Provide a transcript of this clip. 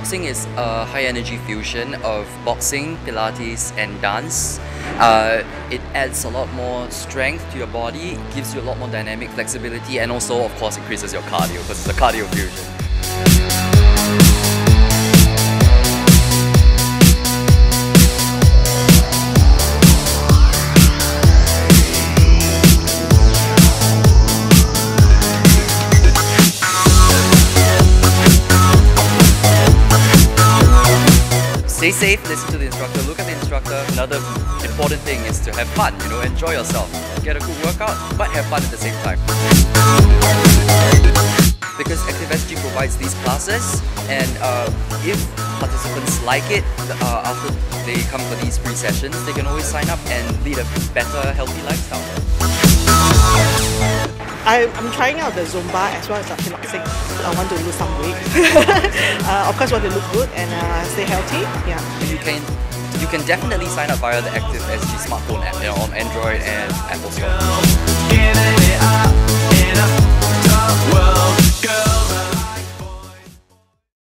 Kickboxing is a high energy fusion of boxing, Pilates, and dance. Uh, it adds a lot more strength to your body, gives you a lot more dynamic flexibility, and also, of course, increases your cardio because it's a cardio fusion. Stay safe, listen to the instructor, look at the instructor. Another important thing is to have fun, you know, enjoy yourself. Get a good workout, but have fun at the same time. Because ActiveSG provides these classes, and uh, if participants like it, uh, after they come for these free sessions, they can always sign up and lead a better, healthy lifestyle. I'm trying out the Zumba as well as the kickboxing. I want to lose some weight. uh, course, want to look good and uh, stay healthy. Yeah. You can you can definitely sign up via the Active SG smartphone app you know, on Android and Apple Store.